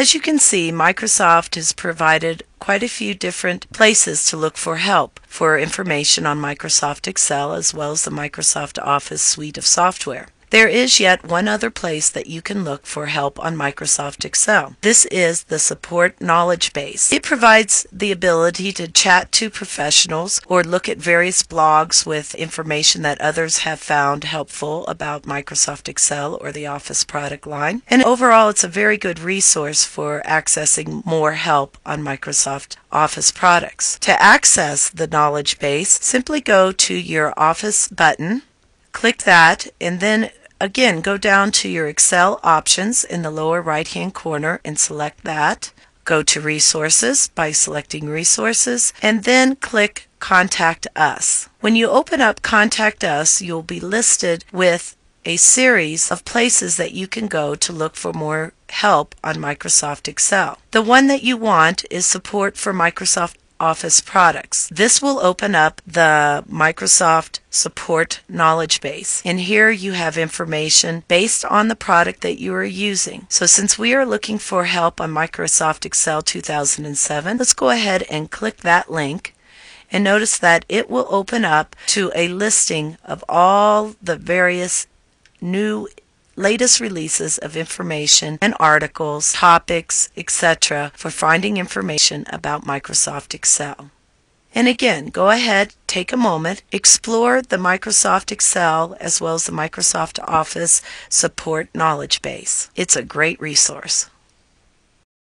As you can see, Microsoft has provided quite a few different places to look for help for information on Microsoft Excel as well as the Microsoft Office suite of software. There is yet one other place that you can look for help on Microsoft Excel. This is the Support Knowledge Base. It provides the ability to chat to professionals or look at various blogs with information that others have found helpful about Microsoft Excel or the Office product line. And overall, it's a very good resource for accessing more help on Microsoft Office products. To access the knowledge base, simply go to your Office button, click that, and then Again, go down to your Excel options in the lower right hand corner and select that. Go to Resources by selecting Resources and then click Contact Us. When you open up Contact Us, you'll be listed with a series of places that you can go to look for more help on Microsoft Excel. The one that you want is support for Microsoft Office products. This will open up the Microsoft Support Knowledge Base. And here you have information based on the product that you are using. So since we are looking for help on Microsoft Excel 2007, let's go ahead and click that link and notice that it will open up to a listing of all the various new latest releases of information and articles, topics, etc. for finding information about Microsoft Excel. And again, go ahead, take a moment, explore the Microsoft Excel as well as the Microsoft Office Support Knowledge Base. It's a great resource.